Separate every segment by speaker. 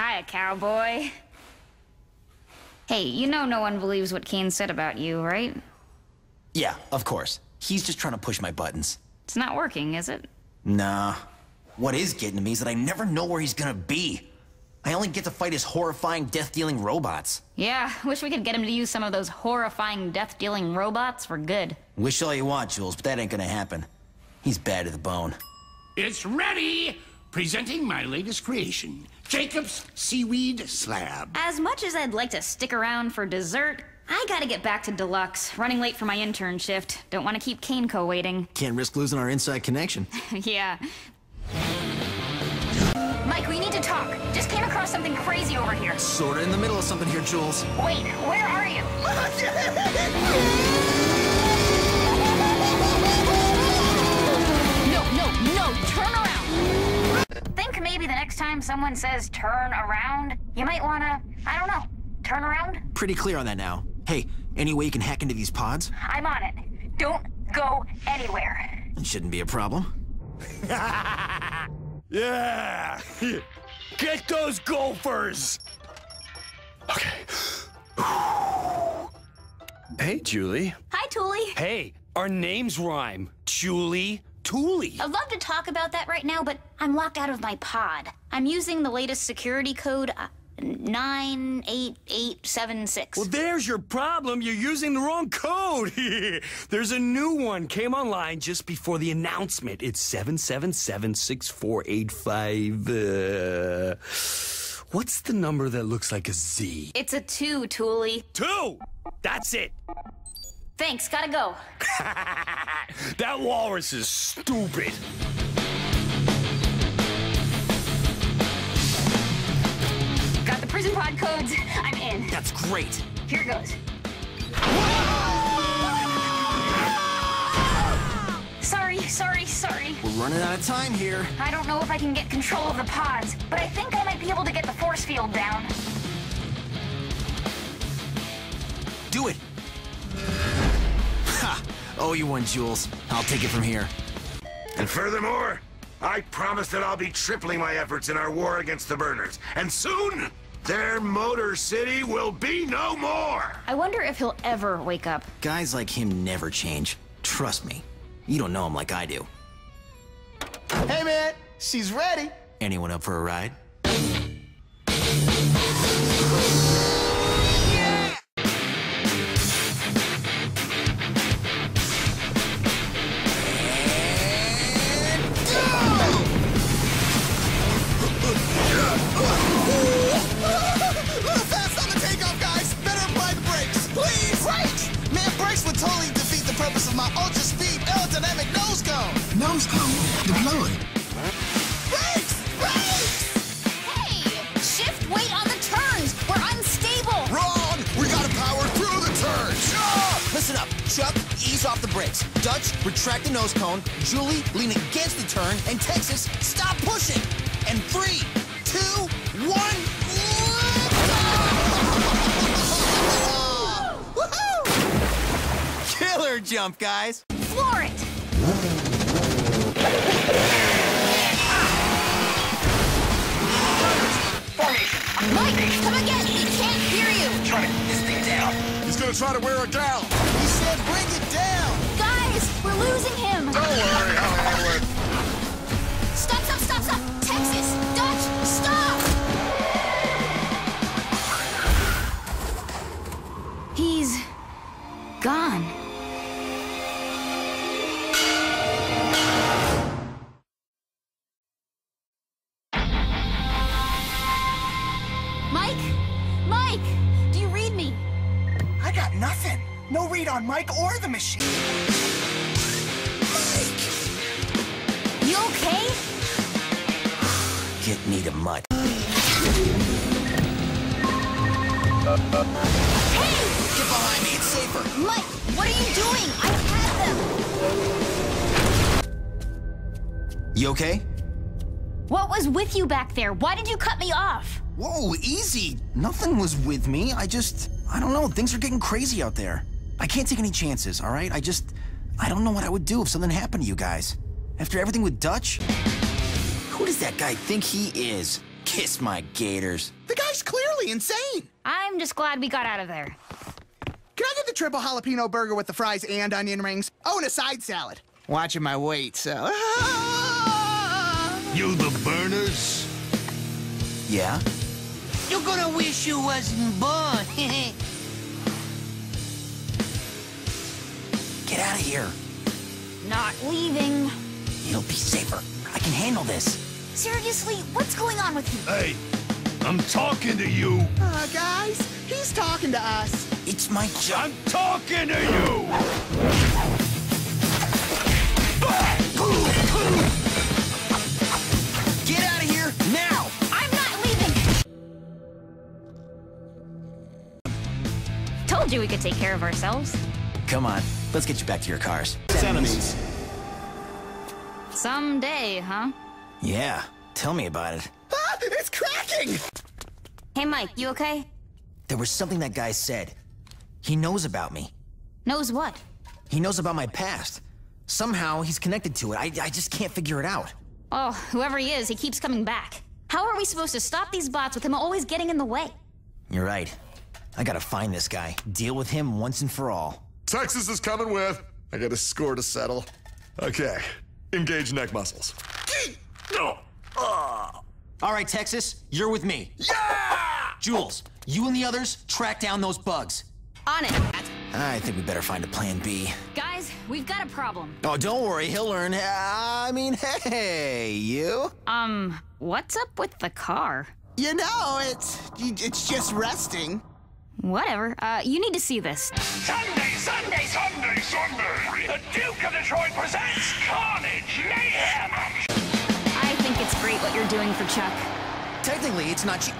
Speaker 1: Hiya, cowboy. Hey, you know no one believes what Kane said about you, right?
Speaker 2: Yeah, of course. He's just trying to push my buttons.
Speaker 1: It's not working, is it?
Speaker 2: Nah. What is getting to me is that I never know where he's gonna be. I only get to fight his horrifying, death-dealing robots.
Speaker 1: Yeah, wish we could get him to use some of those horrifying, death-dealing robots for good.
Speaker 2: Wish all you want, Jules, but that ain't gonna happen. He's bad to the bone.
Speaker 3: It's ready! Presenting my latest creation, Jacob's Seaweed Slab.
Speaker 1: As much as I'd like to stick around for dessert, I gotta get back to Deluxe. Running late for my intern shift. Don't want to keep Kaneco waiting.
Speaker 2: Can't risk losing our inside connection.
Speaker 1: yeah. Mike, we need to talk. Just came across something crazy over here.
Speaker 2: Sorta in the middle of something here, Jules.
Speaker 1: Wait, where are you? time someone says turn around, you might wanna, I don't know, turn around?
Speaker 2: Pretty clear on that now. Hey, any way you can hack into these pods?
Speaker 1: I'm on it. Don't go anywhere.
Speaker 2: It shouldn't be a problem.
Speaker 3: Yeah! Get those gophers! Okay. hey, Julie.
Speaker 1: Hi, Tooley.
Speaker 3: Hey, our names rhyme. Julie, Tooley.
Speaker 1: I'd love to talk about that right now, but I'm locked out of my pod. I'm using the latest security code, uh, 98876.
Speaker 3: Well, there's your problem. You're using the wrong code. there's a new one. Came online just before the announcement. It's 7776485. Uh, what's the number that looks like a Z?
Speaker 1: It's a two, Tooley.
Speaker 3: Two! That's it.
Speaker 1: Thanks, gotta go.
Speaker 3: that walrus is stupid.
Speaker 1: Got the prison pod codes. I'm in.
Speaker 2: That's great.
Speaker 1: Here goes. Sorry, sorry, sorry.
Speaker 2: We're running out of time here.
Speaker 1: I don't know if I can get control of the pods, but I think I might be able to get the force field down.
Speaker 2: Do it. Ha! Oh, you won, Jules. I'll take it from here.
Speaker 4: And furthermore, I promise that I'll be tripling my efforts in our war against the burners. And soon, their Motor City will be no more!
Speaker 1: I wonder if he'll ever wake up.
Speaker 2: Guys like him never change. Trust me. You don't know him like I do.
Speaker 5: Hey, man, she's ready.
Speaker 2: Anyone up for a ride?
Speaker 5: The purpose of my ultra-speed aerodynamic nose cone.
Speaker 6: Nose cone deployed.
Speaker 5: Brakes! Brakes!
Speaker 1: Hey! Shift weight on the turns! We're unstable!
Speaker 5: Wrong! We gotta power through the turns. Listen up. Chuck, ease off the brakes. Dutch, retract the nose cone. Julie, lean against the turn. And Texas, stop pushing. And three, two, one. Woohoo!
Speaker 2: Killer jump, guys.
Speaker 1: Floor it! Mike, come again! He can't hear you!
Speaker 4: Try to get this thing down.
Speaker 5: He's gonna try to wear her down. He said bring it down.
Speaker 1: Guys, we're losing him!
Speaker 4: Don't worry,
Speaker 1: What was with you back there? Why did you cut me off?
Speaker 2: Whoa, easy. Nothing was with me. I just, I don't know. Things are getting crazy out there. I can't take any chances, all right? I just, I don't know what I would do if something happened to you guys. After everything with Dutch? Who does that guy think he is? Kiss my gators.
Speaker 7: The guy's clearly insane.
Speaker 1: I'm just glad we got out of there.
Speaker 7: Can I get the triple jalapeno burger with the fries and onion rings? Oh, and a side salad. Watching my weight, so.
Speaker 4: You the burners?
Speaker 2: Yeah?
Speaker 5: You're gonna wish you wasn't born.
Speaker 2: Get out of here.
Speaker 1: Not leaving.
Speaker 2: It'll be safer. I can handle this.
Speaker 1: Seriously, what's going on with you?
Speaker 4: Hey, I'm talking to you.
Speaker 7: Uh, guys, he's talking to us.
Speaker 2: It's my job.
Speaker 4: I'm talking to you.
Speaker 1: Told you we could take care of ourselves.
Speaker 2: Come on, let's get you back to your cars.
Speaker 7: Enemies.
Speaker 1: Someday, huh?
Speaker 2: Yeah, tell me about it.
Speaker 7: Ah, it's cracking!
Speaker 1: Hey, Mike, you okay?
Speaker 2: There was something that guy said. He knows about me.
Speaker 1: Knows what?
Speaker 2: He knows about my past. Somehow he's connected to it. I, I just can't figure it out.
Speaker 1: Oh, whoever he is, he keeps coming back. How are we supposed to stop these bots with him always getting in the way?
Speaker 2: You're right. I gotta find this guy, deal with him once and for all.
Speaker 8: Texas is coming with. I got a score to settle. Okay. Engage neck muscles.
Speaker 4: No.
Speaker 2: All right, Texas, you're with me. Yeah! Jules, you and the others track down those bugs.
Speaker 1: On it.
Speaker 2: I think we better find a plan B.
Speaker 1: Guys, we've got a problem.
Speaker 2: Oh, don't worry, he'll learn. I mean, hey, you?
Speaker 1: Um, what's up with the car?
Speaker 7: You know, it's it's just resting.
Speaker 1: Whatever. Uh, you need to see this.
Speaker 4: Sunday, Sunday, Sunday, Sunday. The Duke of Detroit presents Carnage Mayhem.
Speaker 1: I think it's great what you're doing for Chuck.
Speaker 2: Technically, it's not cheap.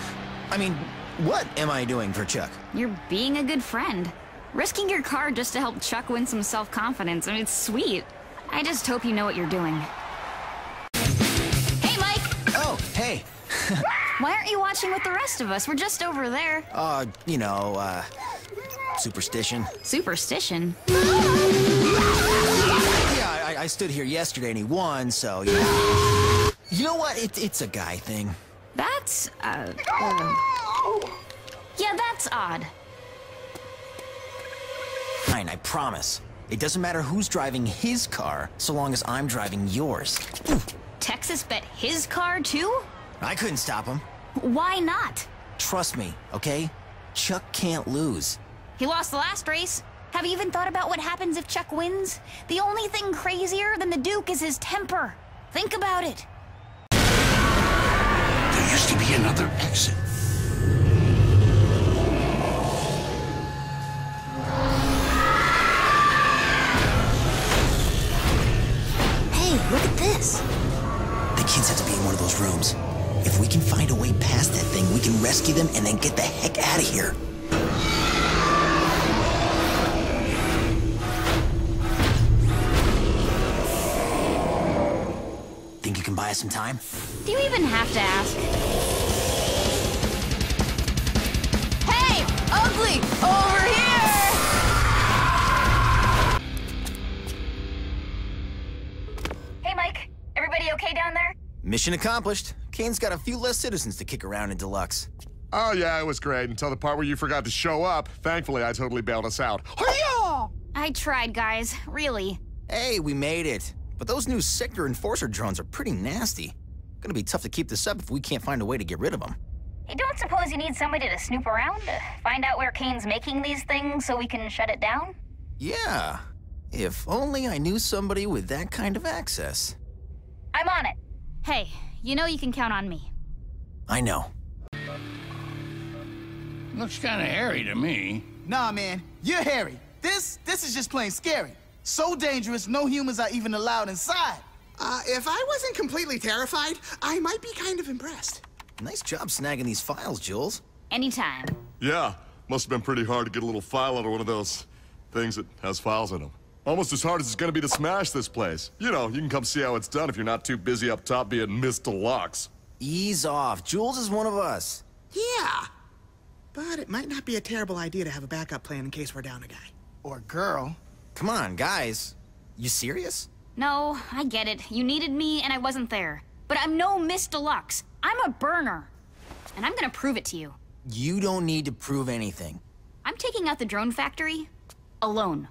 Speaker 2: I mean, what am I doing for Chuck?
Speaker 1: You're being a good friend. Risking your car just to help Chuck win some self-confidence. I mean, it's sweet. I just hope you know what you're doing. Hey, Mike!
Speaker 2: Oh, hey.
Speaker 1: Why aren't you watching with the rest of us? We're just over there.
Speaker 2: Uh, you know, uh, superstition.
Speaker 1: Superstition.
Speaker 2: Yeah, I, I stood here yesterday and he won, so, you know. You know what? It, it's a guy thing.
Speaker 1: That's, uh, uh, Yeah, that's odd.
Speaker 2: Fine, I promise. It doesn't matter who's driving his car, so long as I'm driving yours.
Speaker 1: Texas bet his car, too?
Speaker 2: I couldn't stop him.
Speaker 1: Why not?
Speaker 2: Trust me, okay? Chuck can't lose.
Speaker 1: He lost the last race. Have you even thought about what happens if Chuck wins? The only thing crazier than the Duke is his temper. Think about it.
Speaker 4: There used to be another exit.
Speaker 1: Hey, look at this.
Speaker 2: The kids have to be in one of those rooms. If we can find a way past that thing, we can rescue them and then get the heck out of here. Think you can buy us some time?
Speaker 1: Do you even have to ask? Hey, ugly, over here! Hey, Mike. Everybody okay down there?
Speaker 2: Mission accomplished. Kane's got a few less citizens to kick around in Deluxe.
Speaker 8: Oh, yeah, it was great until the part where you forgot to show up. Thankfully, I totally bailed us out.
Speaker 1: I tried, guys. Really.
Speaker 2: Hey, we made it. But those new Sector Enforcer drones are pretty nasty. Gonna be tough to keep this up if we can't find a way to get rid of them.
Speaker 1: You don't suppose you need somebody to snoop around to find out where Kane's making these things so we can shut it down?
Speaker 2: Yeah. If only I knew somebody with that kind of access.
Speaker 1: I'm on it. Hey, you know you can count on me.
Speaker 2: I know.
Speaker 9: Looks kind of hairy to me.
Speaker 7: Nah, man, you're hairy. This this is just plain scary. So dangerous, no humans are even allowed inside. Uh, if I wasn't completely terrified, I might be kind of impressed.
Speaker 2: Nice job snagging these files, Jules.
Speaker 1: Anytime.
Speaker 8: Yeah, must have been pretty hard to get a little file out of one of those things that has files in them. Almost as hard as it's gonna be to smash this place. You know, you can come see how it's done if you're not too busy up top being Miss Deluxe.
Speaker 2: Ease off. Jules is one of us.
Speaker 7: Yeah. But it might not be a terrible idea to have a backup plan in case we're down a guy. Or girl.
Speaker 2: Come on, guys. You serious?
Speaker 1: No, I get it. You needed me and I wasn't there. But I'm no Miss Deluxe. I'm a burner. and I'm gonna prove it to you.
Speaker 2: You don't need to prove anything.
Speaker 1: I'm taking out the drone factory alone.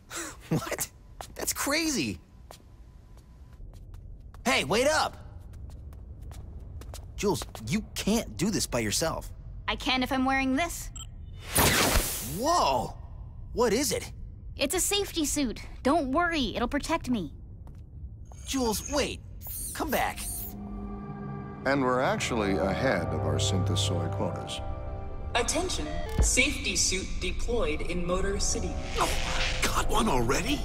Speaker 2: What? That's crazy. Hey, wait up! Jules, you can't do this by yourself.
Speaker 1: I can if I'm wearing this.
Speaker 2: Whoa! What is it?
Speaker 1: It's a safety suit. Don't worry, it'll protect me.
Speaker 2: Jules, wait. Come back.
Speaker 10: And we're actually ahead of our synthesoid quotas.
Speaker 11: Attention, safety suit deployed in Motor City.
Speaker 12: Got one already?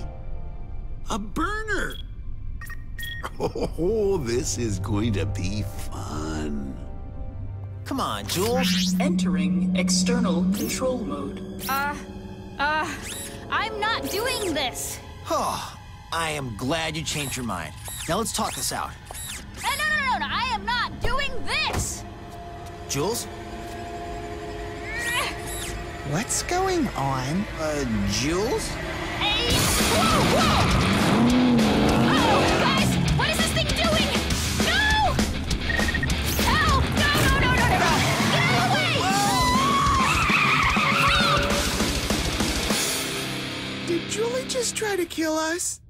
Speaker 12: A burner! Oh, this is going to be fun.
Speaker 2: Come on, Jules.
Speaker 11: Entering external control mode.
Speaker 1: Uh, uh, I'm not doing this.
Speaker 2: Oh, I am glad you changed your mind. Now let's talk this out.
Speaker 1: No, no, no, no, no, I am not doing this.
Speaker 2: Jules?
Speaker 7: What's going on?
Speaker 2: Uh, Jules?
Speaker 1: Hey, whoa, whoa! Oh, guys, what is this thing doing? No! Help! No, no, no, no, no, no! Get out of the way!
Speaker 7: Did Julie just try to kill us?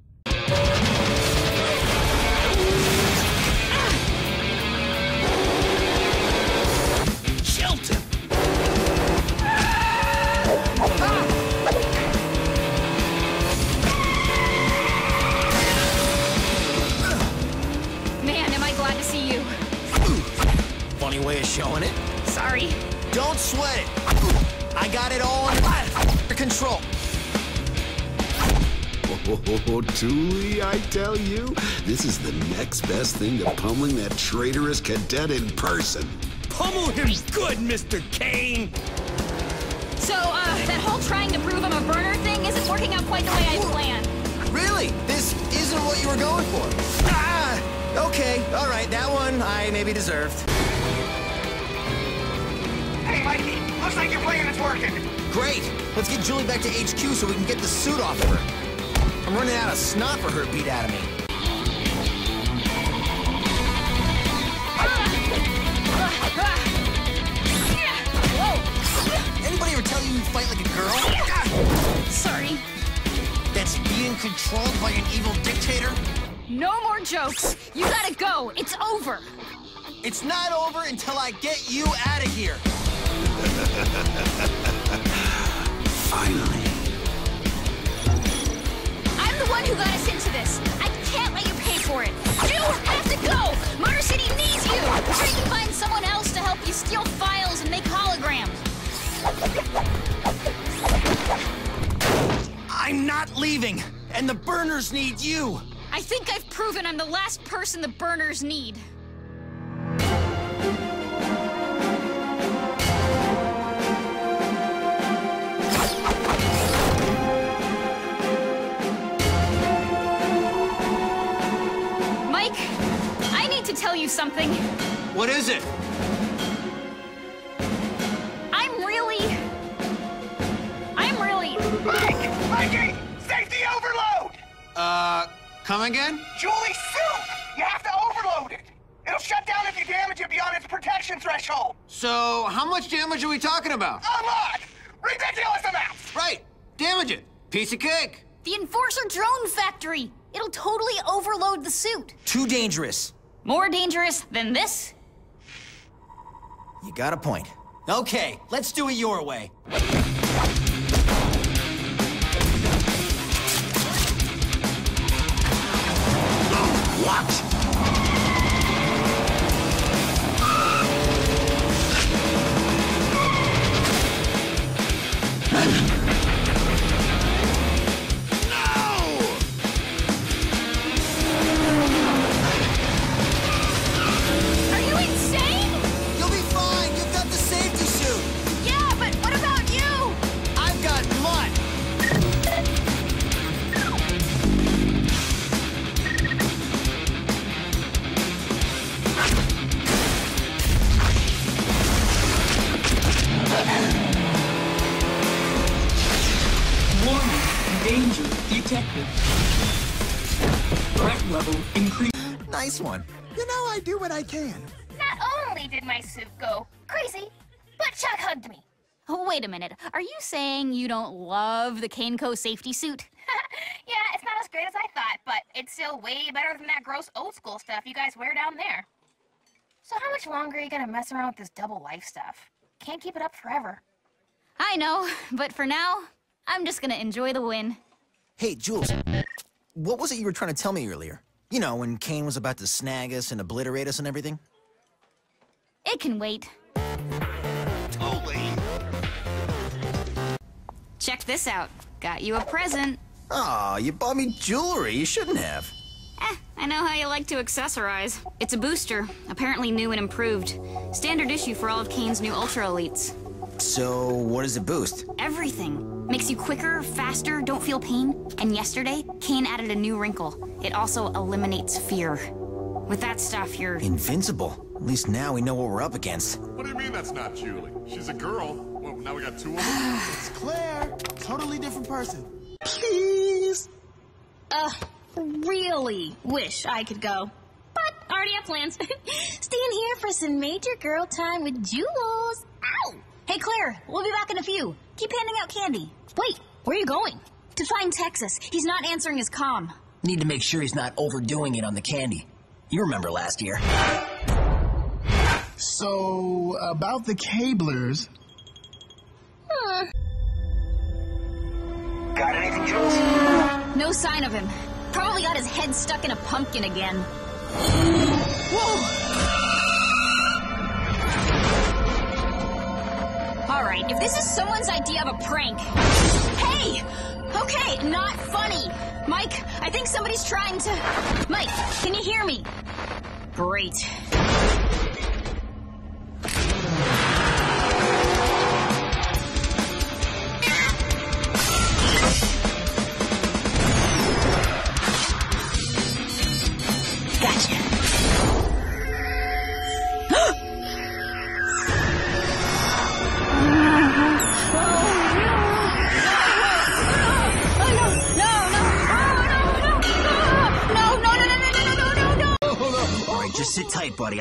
Speaker 2: Showing it.
Speaker 1: Sorry.
Speaker 2: Don't sweat it. I got it all under control.
Speaker 12: Oh, Tooley, I tell you, this is the next best thing to pummeling that traitorous cadet in person.
Speaker 3: Pummel him good, Mr. Kane!
Speaker 1: So, uh, that whole trying to prove I'm a burner thing isn't working out quite the way I planned.
Speaker 2: Really? This isn't what you were going for. Ah! Okay, all right, that one I maybe deserved.
Speaker 7: Hey, Mikey, looks like your plan is working.
Speaker 2: Great. Let's get Julie back to HQ so we can get the suit off of her. I'm running out of snot for her to beat out of me. Anybody ever tell you you fight like a girl?
Speaker 1: Sorry.
Speaker 2: That's being controlled by an evil dictator?
Speaker 1: No more jokes. You gotta go. It's over.
Speaker 2: It's not over until I get you out of here.
Speaker 12: Finally.
Speaker 1: I'm the one who got us into this. I can't let you pay for it. You have to go. Motor City needs you. You can find someone else to help you steal files and make holograms.
Speaker 2: I'm not leaving, and the burners need you.
Speaker 1: I think I've proven I'm the last person the burners need. You something.
Speaker 2: What is it?
Speaker 1: I'm really. I'm really.
Speaker 7: Mike! Mikey! Safety overload!
Speaker 2: Uh, come again?
Speaker 7: Julie's suit! You have to overload it! It'll shut down if you damage it beyond its protection threshold!
Speaker 2: So, how much damage are we talking about?
Speaker 7: A lot! Ridiculous amounts!
Speaker 2: Right, damage it. Piece of cake.
Speaker 1: The Enforcer Drone Factory! It'll totally overload the suit.
Speaker 2: Too dangerous.
Speaker 1: More dangerous than this?
Speaker 2: You got a point. Okay, let's do it your way.
Speaker 7: Can.
Speaker 1: Not only did my suit go
Speaker 13: crazy, but Chuck hugged me. Oh, wait a minute. Are you saying you don't love the Kaneco safety suit?
Speaker 14: yeah, it's not as great as I thought, but it's still way better than that gross old school stuff you guys wear down there. So how much longer are you gonna mess around with this double life stuff? Can't keep it up forever.
Speaker 13: I know, but for now, I'm just gonna enjoy the win.
Speaker 15: Hey, Jules, what was it you were trying to tell me earlier? You know, when Kane was about to snag us and obliterate us and everything?
Speaker 13: It can wait.
Speaker 15: Totally.
Speaker 13: Check this out. Got you a present.
Speaker 15: Aw, you bought me jewelry. You shouldn't have.
Speaker 13: Eh, I know how you like to accessorize. It's a booster, apparently new and improved. Standard issue for all of Kane's new Ultra Elites.
Speaker 15: So, what does it boost?
Speaker 13: Everything. Makes you quicker, faster, don't feel pain. And yesterday, Kane added a new wrinkle. It also eliminates fear. With that stuff, you're...
Speaker 15: Invincible. At least now we know what we're up against.
Speaker 8: What do you mean that's not Julie? She's a girl. Well, now we got two of them?
Speaker 7: it's Claire. Totally different person.
Speaker 1: Please. Uh, really wish I could go. But already have plans. Staying here for some major girl time with Jules. Ow! Hey, Claire, we'll be back in a few. Keep handing out candy. Wait, where are you going? To find Texas. He's not answering his comm.
Speaker 2: Need to make sure he's not overdoing it on the candy. You remember last year.
Speaker 7: So, about the cablers.
Speaker 1: Hmm.
Speaker 2: Got anything, Jules?
Speaker 1: No sign of him. Probably got his head stuck in a pumpkin again. Whoa! Alright, if this is someone's idea of a prank. Hey! Okay, not funny. Mike, I think somebody's trying to. Mike, can you hear me? Great.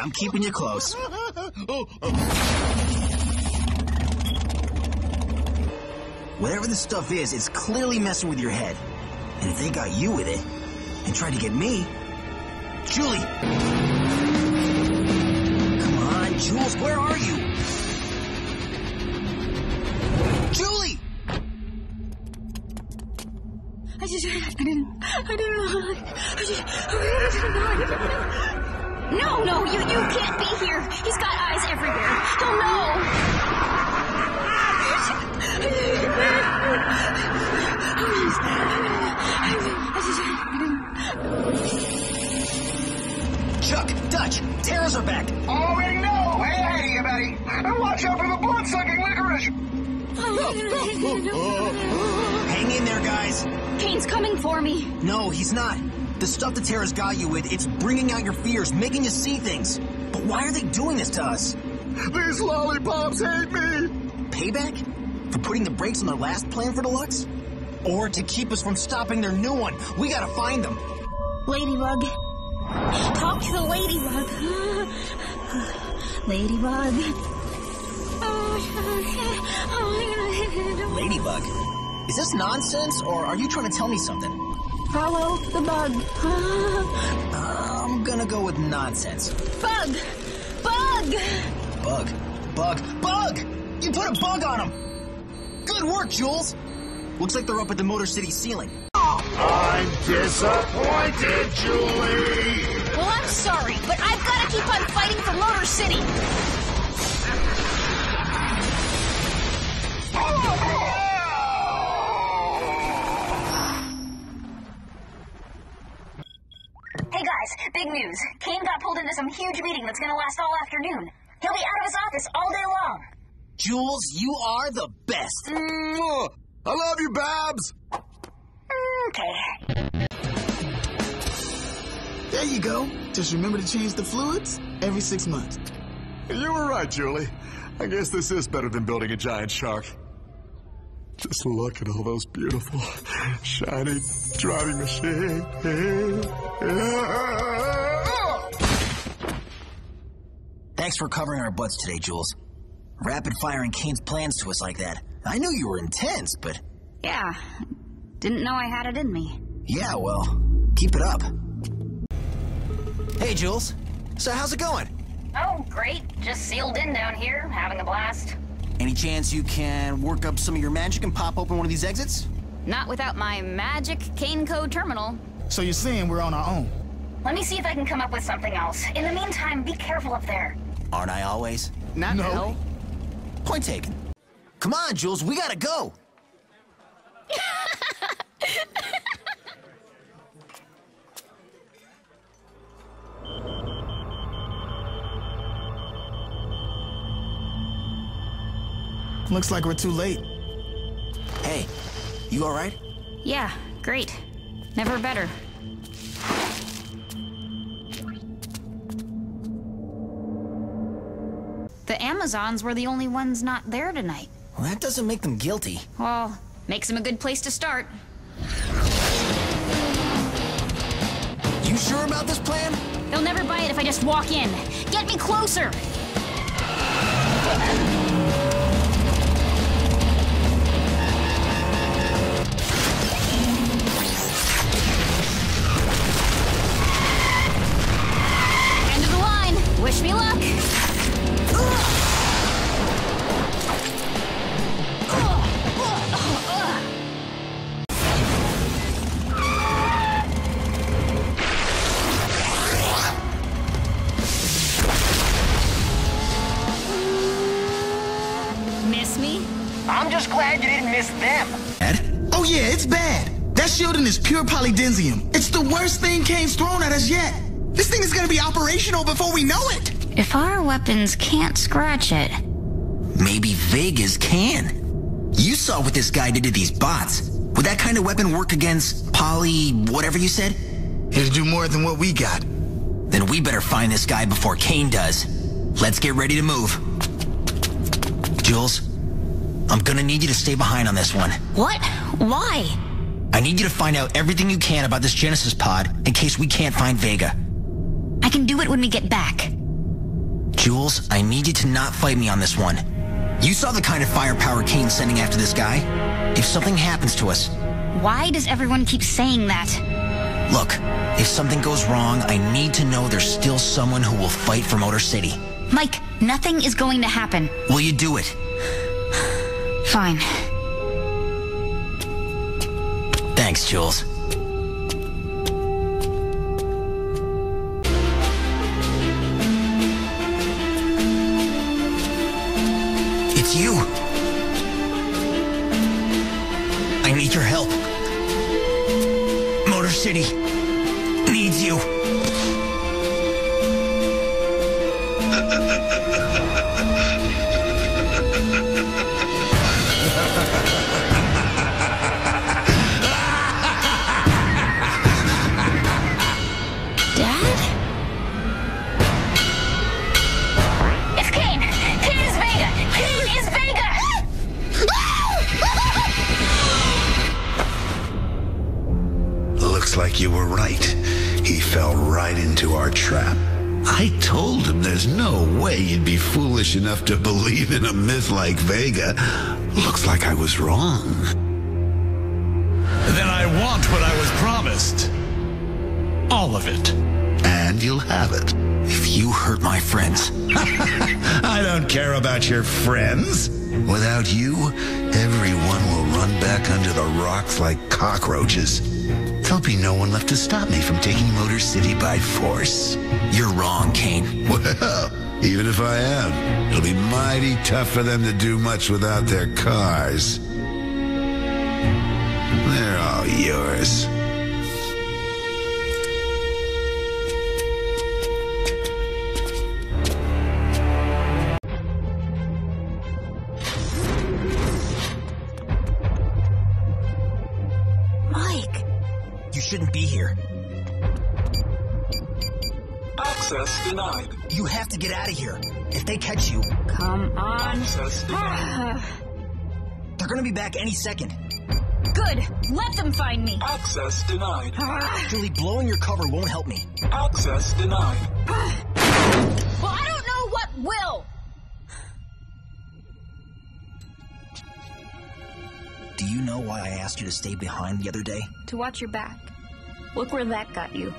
Speaker 2: I'm keeping you close. Whatever this stuff is, it's clearly messing with your head. And if they got you with it, and tried to get me... Julie! Come on, Jules, where are you? Julie!
Speaker 1: I just, I didn't, I didn't know. I just, I didn't know. I didn't know. No, no, you, you can't be here. He's got eyes everywhere. He'll know.
Speaker 2: Chuck, Dutch, terrors are back.
Speaker 4: Oh, Already know. Hey, hey, buddy. And watch out for the blood-sucking licorice.
Speaker 2: Hang in there, guys.
Speaker 1: Kane's coming for me.
Speaker 2: No, he's not. The stuff the Terrors got you with, it's bringing out your fears, making you see things. But why are they doing this to us?
Speaker 4: These lollipops hate me.
Speaker 2: Payback? For putting the brakes on their last plan for Deluxe? Or to keep us from stopping their new one? We gotta find them.
Speaker 1: Ladybug. Talk to the ladybug. Ladybug.
Speaker 2: Ladybug? Is this nonsense, or are you trying to tell me something?
Speaker 1: Follow the bug.
Speaker 2: I'm gonna go with nonsense.
Speaker 1: Bug! Bug!
Speaker 2: Bug. Bug. Bug! You put a bug on him! Good work, Jules! Looks like they're up at the Motor City ceiling.
Speaker 4: I'm disappointed, Julie.
Speaker 1: Well, I'm sorry, but I've got to keep on fighting for Motor City.
Speaker 16: Big news. Kane got pulled into some huge meeting that's gonna last all afternoon. He'll be out of his office all day long.
Speaker 2: Jules, you are the best. Mm.
Speaker 4: Mwah. I love you, Babs.
Speaker 16: Mm, okay.
Speaker 7: There you go. Just remember to change the fluids every six months.
Speaker 8: You were right, Julie. I guess this is better than building a giant shark. Just look at all those beautiful, shiny driving machines.
Speaker 2: Thanks for covering our butts today, Jules. Rapid firing Kane's plans to us like that. I knew you were intense, but.
Speaker 17: Yeah. Didn't know I had it in me.
Speaker 2: Yeah, well, keep it up. Hey, Jules. So, how's it going?
Speaker 18: Oh, great. Just sealed in down here, having a blast.
Speaker 2: Any chance you can work up some of your magic and pop open one of these exits?
Speaker 1: Not without my magic cane Code terminal.
Speaker 7: So you're saying we're on our own?
Speaker 18: Let me see if I can come up with something else. In the meantime, be careful up there.
Speaker 2: Aren't I always?
Speaker 7: Not
Speaker 2: no. Point taken. Come on, Jules, we gotta go.
Speaker 7: Looks like we're too late.
Speaker 2: Hey, you alright?
Speaker 1: Yeah, great. Never better. The Amazons were the only ones not there tonight.
Speaker 2: Well, that doesn't make them guilty.
Speaker 1: Well, makes them a good place to start.
Speaker 2: You sure about this plan?
Speaker 1: They'll never buy it if I just walk in. Get me closer!
Speaker 7: Polydensium. It's the worst thing Kane's thrown at us yet. This thing is gonna be operational before we know it.
Speaker 1: If our weapons can't scratch it,
Speaker 2: Maybe Vegas can. You saw what this guy did to these bots. Would that kind of weapon work against poly, whatever you said?
Speaker 7: It'll do more than what we got.
Speaker 2: Then we better find this guy before Kane does. Let's get ready to move. Jules, I'm gonna need you to stay behind on this one.
Speaker 1: What? Why?
Speaker 2: I need you to find out everything you can about this Genesis pod in case we can't find Vega.
Speaker 1: I can do it when we get back.
Speaker 2: Jules, I need you to not fight me on this one. You saw the kind of firepower Kane's sending after this guy. If something happens to us,
Speaker 1: Why does everyone keep saying that?
Speaker 2: look, if something goes wrong, I need to know there's still someone who will fight for Motor City.
Speaker 1: Mike, nothing is going to happen.
Speaker 2: Will you do it?
Speaker 1: Fine.
Speaker 2: Thanks, Jules. It's you. I need your help. Motor City
Speaker 1: Dad?
Speaker 18: It's Kane! Kane is Vega! Kane is Vega!
Speaker 12: Looks like you were right. He fell right into our trap. I told him there's no way you'd be foolish enough to believe in a myth like Vega. Looks like I was wrong.
Speaker 19: Then I want what I was promised. All of it.
Speaker 12: And you'll have it.
Speaker 2: If you hurt my friends.
Speaker 12: I don't care about your friends. Without you, everyone will run back under the rocks like cockroaches. There'll be no one left to stop me from taking Motor City by force.
Speaker 2: You're wrong, Kane.
Speaker 12: Well, even if I am, it'll be mighty tough for them to do much without their cars. They're all yours.
Speaker 2: to get out of here. If they catch you...
Speaker 1: Come on.
Speaker 2: They're gonna be back any second.
Speaker 1: Good. Let them find me.
Speaker 20: Access denied.
Speaker 2: Julie, blowing your cover won't help me.
Speaker 20: Access denied.
Speaker 1: well, I don't know what will.
Speaker 2: Do you know why I asked you to stay behind the other day?
Speaker 1: To watch your back. Look where that got you.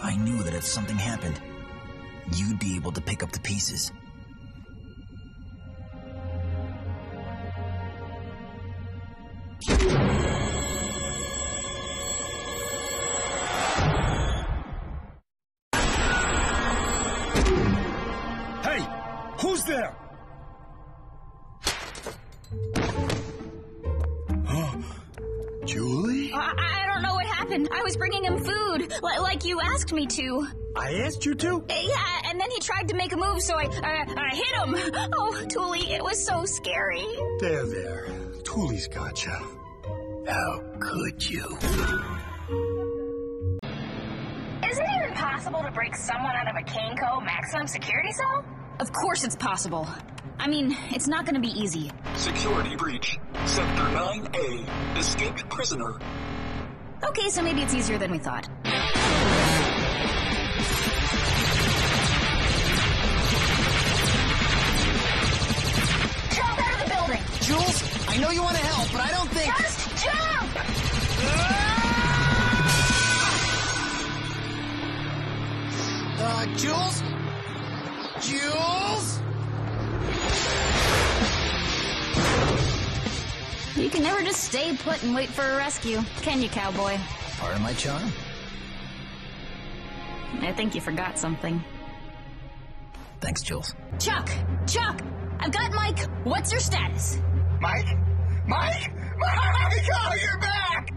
Speaker 2: I knew that if something happened, you'd be able to pick up the pieces.
Speaker 21: Hey, who's there? Julie?
Speaker 1: I, I don't know what happened. I was bringing him food, li- like you asked me to.
Speaker 21: I asked you to?
Speaker 1: Uh, yeah, and then he tried to make a move, so I, I, I hit him. Oh, Tooley, it was so scary.
Speaker 21: There, there. Tooley's got you. How could you?
Speaker 22: Isn't it even possible to break someone out of a Kane Co. maximum security cell?
Speaker 1: Of course it's possible. I mean, it's not gonna be easy.
Speaker 20: Security breach. Sector 9A. Escaped prisoner.
Speaker 1: Okay, so maybe it's easier than we thought.
Speaker 2: Jules, I know you want to help, but I don't think.
Speaker 22: Just jump!
Speaker 2: Uh, Jules? Jules?
Speaker 1: You can never just stay put and wait for a rescue, can you, cowboy?
Speaker 2: Part of my charm.
Speaker 1: I think you forgot something.
Speaker 2: Thanks, Jules.
Speaker 1: Chuck! Chuck! I've got Mike. What's your status?
Speaker 23: Mike? Mike? Mike! Oh, you're back!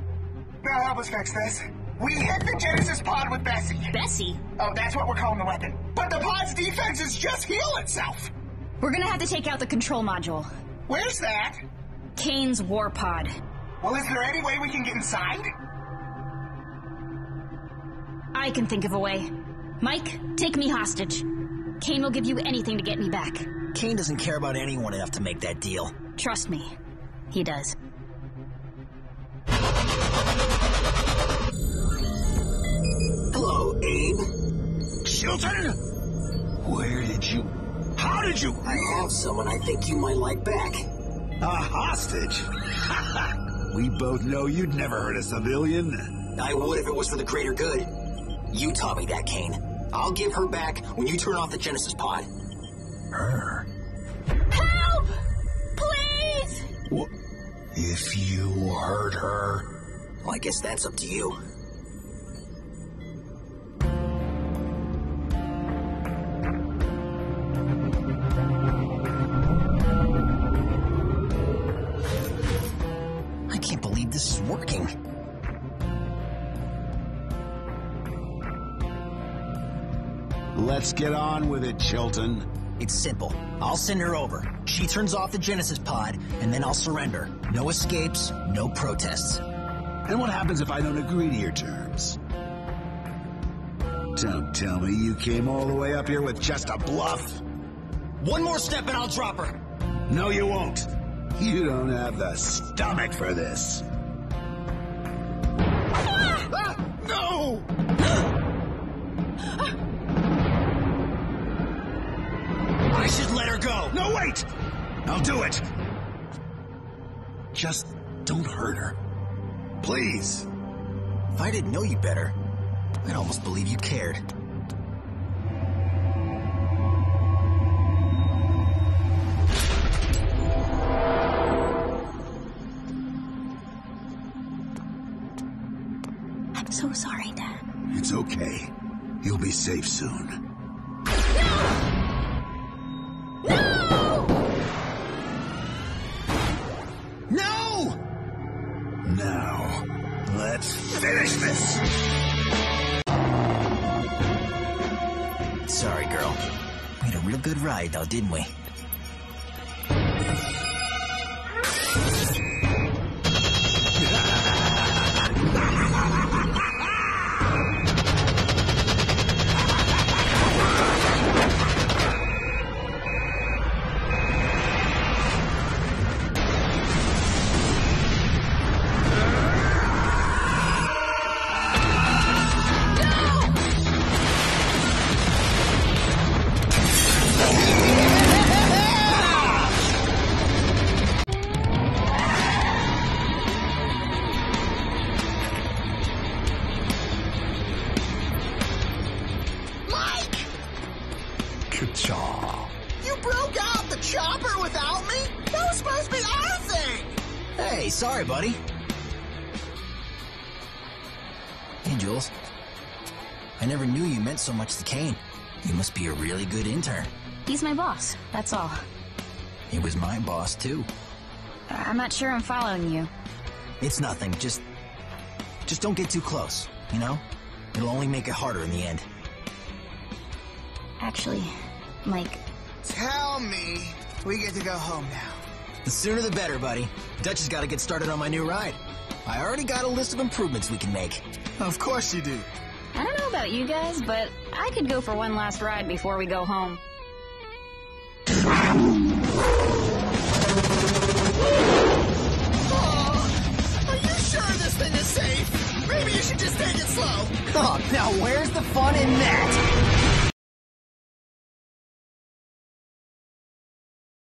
Speaker 23: Now help us fix this. We hit the Genesis pod with Bessie.
Speaker 1: Bessie?
Speaker 23: Oh, that's what we're calling the weapon. But the pod's defenses just heal itself.
Speaker 1: We're gonna have to take out the control module.
Speaker 23: Where's that?
Speaker 1: Kane's war pod.
Speaker 23: Well, is there any way we can get inside?
Speaker 1: I can think of a way. Mike, take me hostage. Kane will give you anything to get me back.
Speaker 2: Kane doesn't care about anyone enough to make that deal.
Speaker 1: Trust me, he does.
Speaker 24: Hello, Abe.
Speaker 21: Chilton? Where did you... How did you...
Speaker 24: I have someone I think you might like back.
Speaker 12: A hostage? we both know you'd never hurt a civilian.
Speaker 24: I would if it was for the greater good. You taught me that, Kane. I'll give her back when you turn off the Genesis pod.
Speaker 12: Her? If you hurt her...
Speaker 24: Well, I guess that's up to you.
Speaker 2: I can't believe this is working.
Speaker 12: Let's get on with it, Chilton.
Speaker 2: It's simple. I'll send her over. She turns off the Genesis pod, and then I'll surrender. No escapes, no protests.
Speaker 12: And what happens if I don't agree to your terms? Don't tell me you came all the way up here with just a bluff.
Speaker 2: One more step and I'll drop her.
Speaker 12: No, you won't. You don't have the stomach for this. I'll do it. Just don't hurt her. Please.
Speaker 2: If I didn't know you better, I'd almost believe you cared.
Speaker 1: I'm so sorry, Dad.
Speaker 12: It's okay. You'll be safe soon. Now, let's finish this!
Speaker 2: Sorry, girl. We had a real good ride, though, didn't we? Hey, sorry, buddy. Hey, Jules. I never knew you meant so much to Kane. You must be a really good intern.
Speaker 1: He's my boss, that's all.
Speaker 2: He was my boss, too.
Speaker 1: I'm not sure I'm following you.
Speaker 2: It's nothing, just... Just don't get too close, you know? It'll only make it harder in the end.
Speaker 1: Actually, Mike.
Speaker 7: Tell me we get to go home now.
Speaker 2: The sooner the better, buddy. Dutch has got to get started on my new ride. I already got a list of improvements we can make.
Speaker 7: Of course you do.
Speaker 1: I don't know about you guys, but I could go for one last ride before we go home.
Speaker 7: Oh, are you sure this thing is safe? Maybe you should just take it slow.
Speaker 2: Oh, now where's the fun in that?